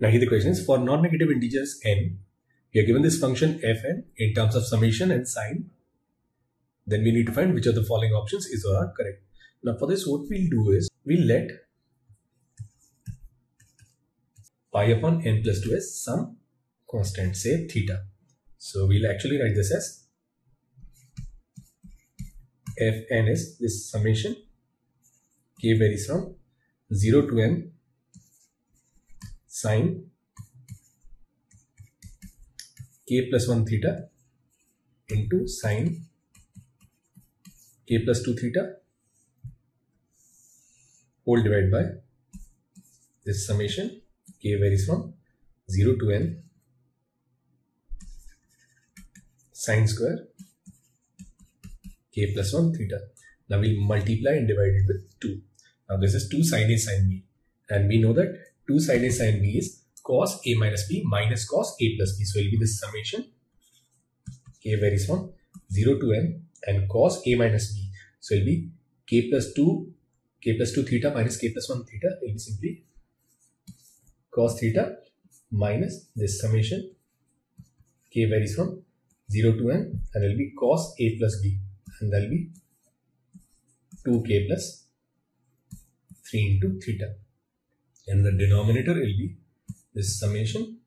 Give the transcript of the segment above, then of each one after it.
Now here the question is for non-negative integers n, we are given this function fn in terms of summation and sine. Then we need to find which of the following options is or are correct. Now for this what we'll do is we'll let pi upon n plus 2 as some constant say theta. So we'll actually write this as fn is this summation k varies from 0 to n sine k plus 1 theta into sine k plus 2 theta whole divided by this summation k varies from 0 to n sine square k plus 1 theta. Now we'll multiply and divide it with 2. Now this is 2 sine A sine B and we know that 2 sine A sine B is cos A minus B minus cos A plus B. So it will be this summation. K varies from 0 to n and cos A minus B. So it will be k plus 2 k plus 2 theta minus k plus 1 theta. It simply cos theta minus this summation. K varies from 0 to n and it will be cos A plus B. And that will be 2k plus 3 into theta and the denominator will be this summation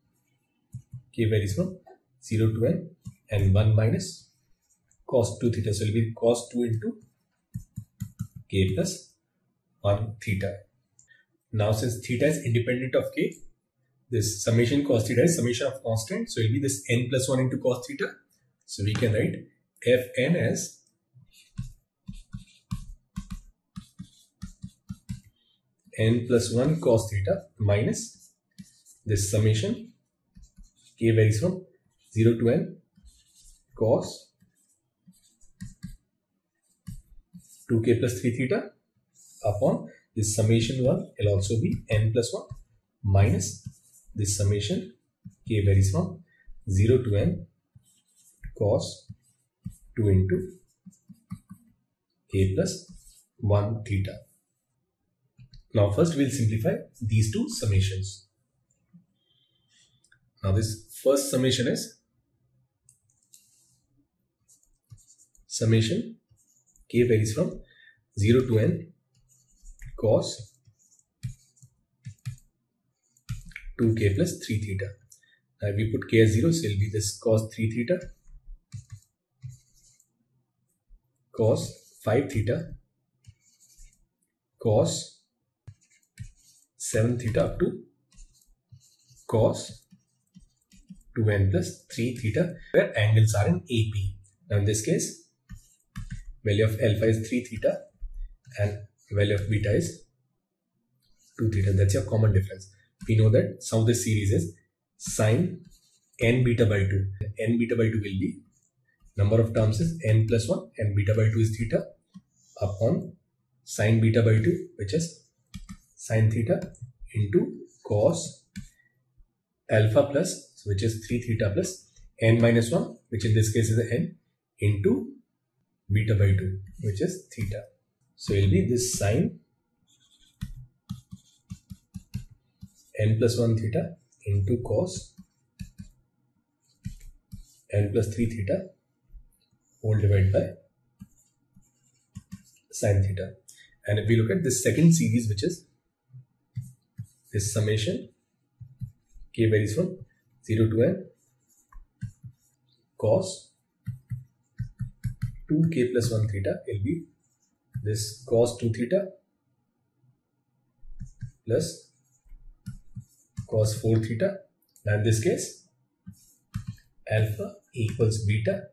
k varies from 0 to n and 1 minus cos 2 theta. So it will be cos 2 into k plus 1 theta. Now since theta is independent of k, this summation cos theta is summation of constant. So it will be this n plus 1 into cos theta. So we can write fn as n plus 1 cos theta minus this summation k varies from 0 to n cos 2k plus 3 theta upon this summation 1 will also be n plus 1 minus this summation k varies from 0 to n cos 2 into k plus 1 theta. Now first we'll simplify these two summations. Now this first summation is summation k varies from 0 to n cos 2k plus 3 theta. Now if we put k as 0, so it will be this cos 3 theta cos 5 theta cos 7 theta up to cos 2n plus 3 theta where angles are in AP. Now in this case, value of alpha is 3 theta and value of beta is 2 theta. That's your common difference. We know that sum of the series is sine n beta by 2. n beta by 2 will be number of terms is n plus 1 and beta by 2 is theta upon sine beta by 2 which is sine theta into cos alpha plus which is 3 theta plus n minus 1 which in this case is n into beta by 2 which is theta. So it will be this sine n plus 1 theta into cos n plus 3 theta whole divided by sine theta. And if we look at this second series which is this summation k varies from 0 to n cos 2k plus 1 theta will be this cos 2 theta plus cos 4 theta. Now in this case, alpha equals beta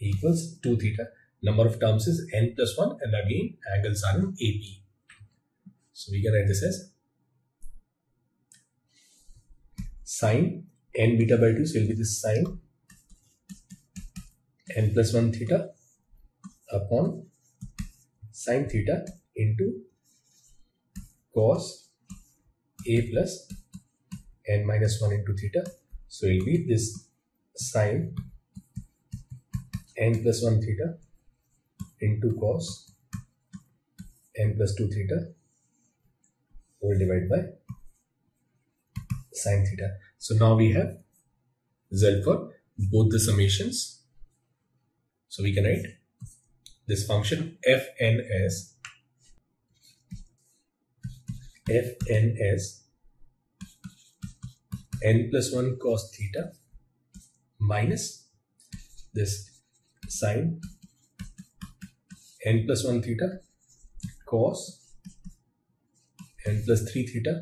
equals 2 theta. Number of terms is n plus 1 and again angles are in AP. So we can write this as sine n beta by 2 so will be this sine n plus 1 theta upon sine theta into cos a plus n minus 1 into theta. So it will be this sine n plus 1 theta into cos n plus 2 theta whole divided by sine theta. So now we have result for both the summations. So we can write this function fn as fn as n plus 1 cos theta minus this sine n plus 1 theta cos n plus 3 theta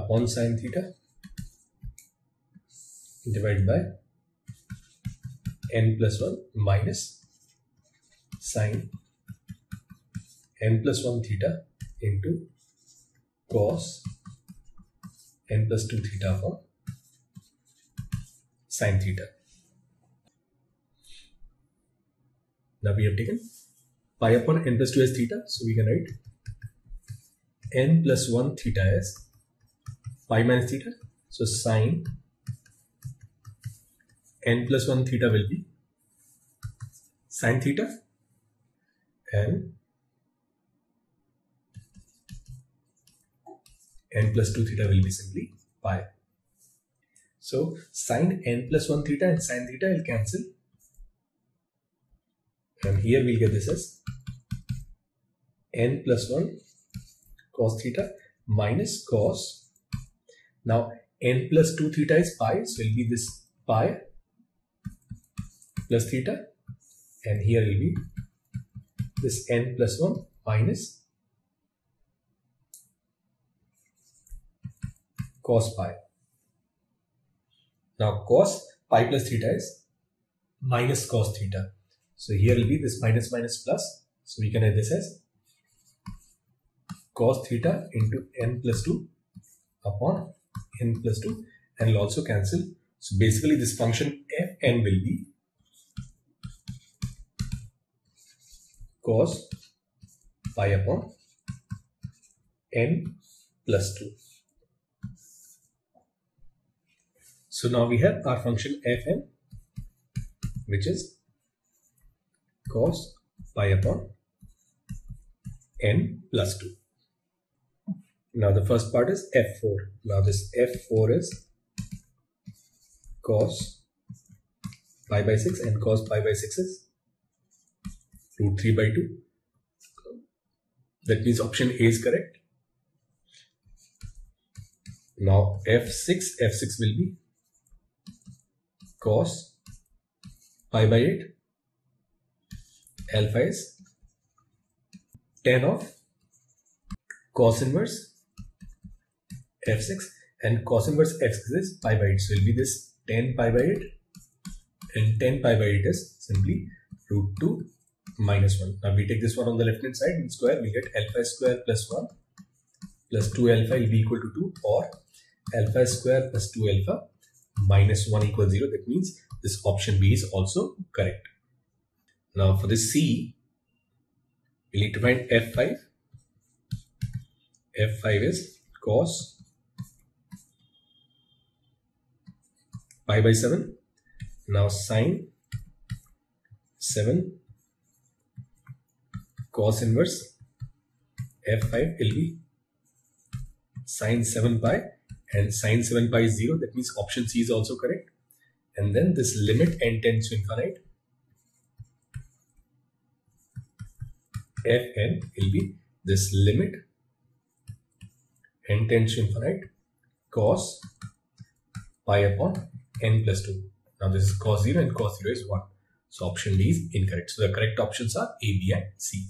upon sine theta divided by n plus 1 minus sine n plus 1 theta into cos n plus 2 theta upon sine theta. Now we have taken pi upon n plus 2 as theta. So we can write n plus 1 theta as pi minus theta. So sine n plus 1 theta will be sine theta and n plus 2 theta will be simply pi. So sine n plus 1 theta and sine theta will cancel. And here we'll get this as n plus 1 cos theta minus cos. Now n plus 2 theta is pi, so it will be this pi plus theta and here will be this n plus 1 minus cos pi. Now cos pi plus theta is minus cos theta. So here will be this minus minus plus. So we can write this as cos theta into n plus 2 upon n plus 2 and will also cancel. So basically this function fn will be cos pi upon n plus 2. So now we have our function fn which is cos pi upon n plus 2. Now the first part is f4. Now this f4 is cos pi by 6 and cos pi by 6 is root 3 by 2. That means option A is correct. Now f6, f6 will be cos pi by 8. Alpha is tan of cos inverse f6 and cos inverse f6 is pi by 8. So it will be this tan pi by 8 and tan pi by 8 is simply root 2 minus 1. Now we take this one on the left hand side square, we get alpha square plus 1 plus 2 alpha will be equal to 2 or alpha square plus 2 alpha minus 1 equals 0. That means this option B is also correct. Now for the C, we need to find F5. F5 is cos pi by 7. Now sine 7 cos inverse. F5 will be sine 7 pi. And sine 7 pi is 0 that means option C is also correct. And then this limit n tends to infinite. Fn will be this limit n tends to infinite. Cos pi upon n plus 2 now this is cos 0 and cos 0 is 1 so option D is incorrect. So the correct options are A, B and C